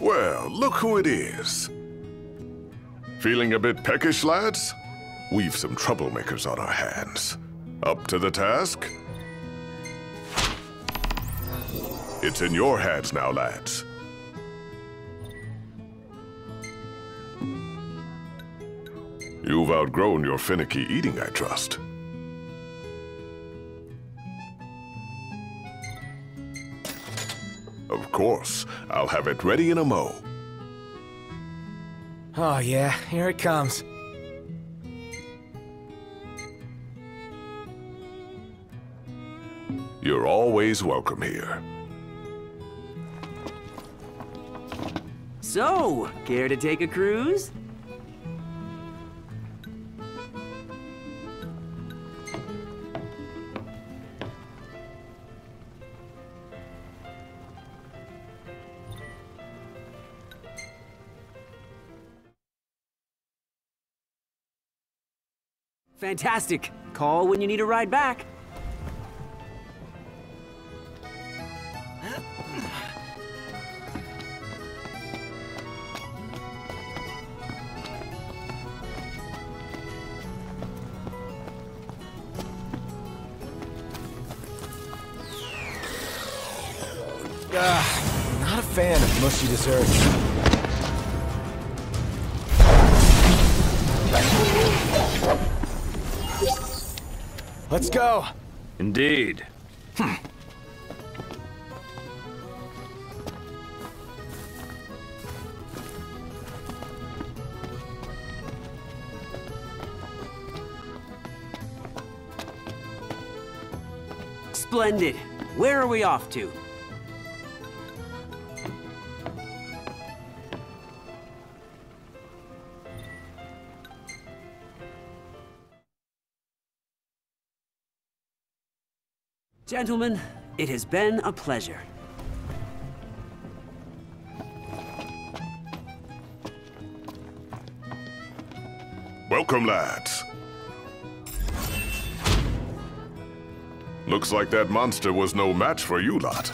Well, look who it is. Feeling a bit peckish, lads? We've some troublemakers on our hands. Up to the task? It's in your hands now, lads. You've outgrown your finicky eating, I trust. Of course. I'll have it ready in a mo. Oh yeah, here it comes. You're always welcome here. So, care to take a cruise? Fantastic. Call when you need a ride back. Ugh, not a fan of mushy desserts. Let's go. Indeed. Splendid. Where are we off to? Gentlemen, it has been a pleasure. Welcome, lads. Looks like that monster was no match for you lot.